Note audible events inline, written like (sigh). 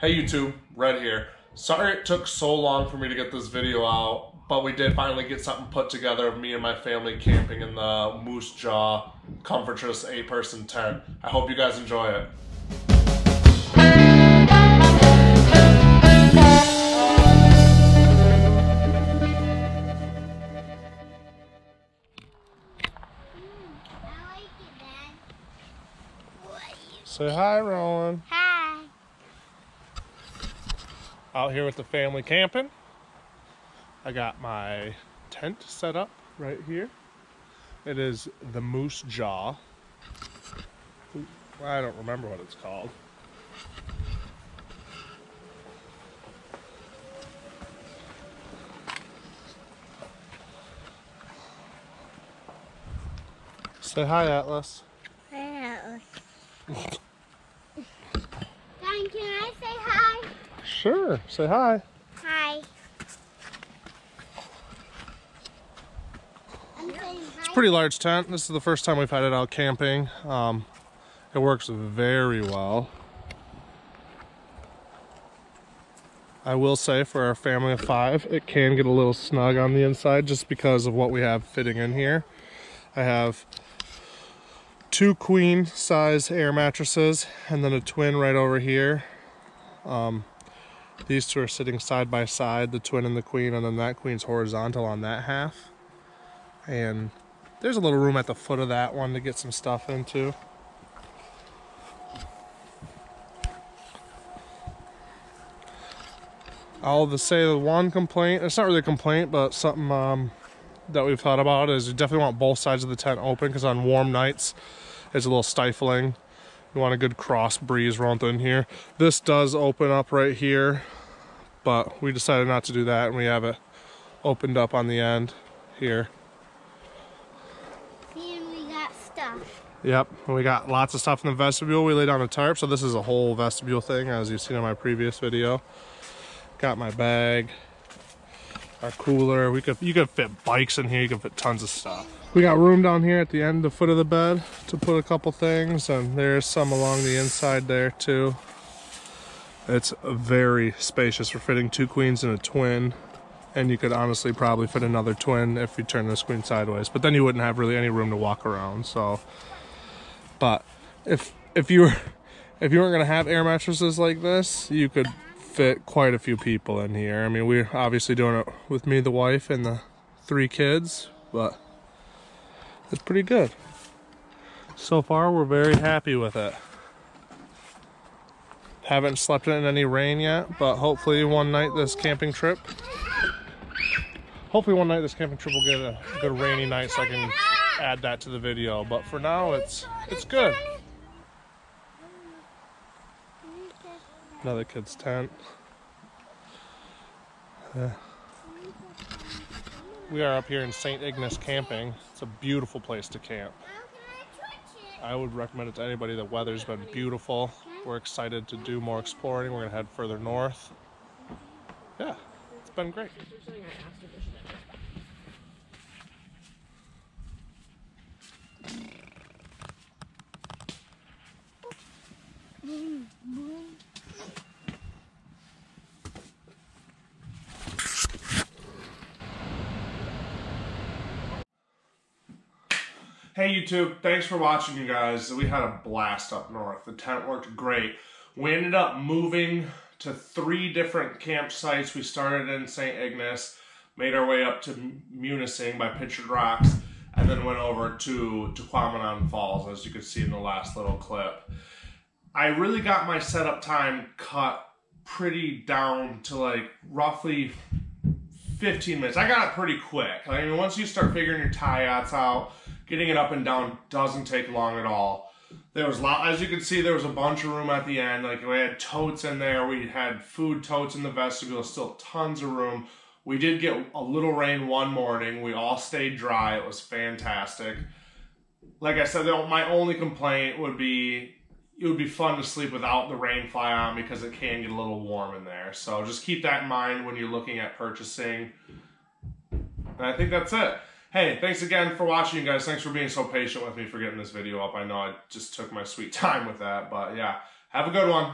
Hey YouTube, Redd here. Sorry it took so long for me to get this video out, but we did finally get something put together of me and my family camping in the Moosejaw Comfortress 8-person tent. I hope you guys enjoy it. Say hi, Rowan. Hi. Out here with the family camping. I got my tent set up right here. It is the Moosejaw. I don't remember what it's called. Say hi, Atlas. Hi. Don, (laughs) can I say hi? Sure, say hi. Hi. I'm saying hi. It's a pretty large tent. This is the first time we've had it out camping. Um, it works very well. I will say for our family of five, it can get a little snug on the inside just because of what we have fitting in here. I have two queen size air mattresses and then a twin right over here. Um, these two are sitting side by side, the twin and the queen, and then that queen's horizontal on that half. And there's a little room at the foot of that one to get some stuff into. I'll say the one complaint, it's not really a complaint, but something um, that we've thought about is you definitely want both sides of the tent open because on warm nights it's a little stifling. You want a good cross breeze running in here. This does open up right here, but we decided not to do that and we have it opened up on the end here. And we got stuff. Yep, and we got lots of stuff in the vestibule. We laid down a tarp, so this is a whole vestibule thing, as you've seen in my previous video. Got my bag, our cooler. We could you could fit bikes in here. You could fit tons of stuff. We got room down here at the end, the foot of the bed, to put a couple things, and there's some along the inside there too. It's very spacious for fitting two queens and a twin. And you could honestly probably fit another twin if you turn this queen sideways. But then you wouldn't have really any room to walk around. So, but if if you were (laughs) if you weren't gonna have air mattresses like this, you could fit quite a few people in here. I mean, we're obviously doing it with me, the wife, and the three kids, but it's pretty good. So far, we're very happy with it. Haven't slept in any rain yet, but hopefully one night this camping trip, hopefully one night this camping trip will get a good rainy night so I can add that to the video. But for now, it's it's good. Another kid's tent. Yeah. We are up here in St. Ignace camping. It's a beautiful place to camp. How can I touch it? I would recommend it to anybody. The weather's been beautiful. We're excited to do more exploring. We're gonna head further north. Yeah, it's been great. Hey YouTube, thanks for watching you guys. We had a blast up north. The tent worked great. We ended up moving to three different campsites. We started in St. Ignace, made our way up to Munising by Pictured Rocks, and then went over to Tahquamenon Falls, as you could see in the last little clip. I really got my setup time cut pretty down to like roughly 15 minutes. I got it pretty quick. I mean, once you start figuring your tie outs out, getting it up and down doesn't take long at all. There was a lot, as you can see, there was a bunch of room at the end. Like we had totes in there, we had food totes in the vestibule, still tons of room. We did get a little rain one morning. We all stayed dry. It was fantastic. Like I said, my only complaint would be it would be fun to sleep without the rain fly on because it can get a little warm in there. So just keep that in mind when you're looking at purchasing. And I think that's it. Hey, thanks again for watching, you guys. Thanks for being so patient with me for getting this video up. I know I just took my sweet (laughs) time with that, but yeah. Have a good one.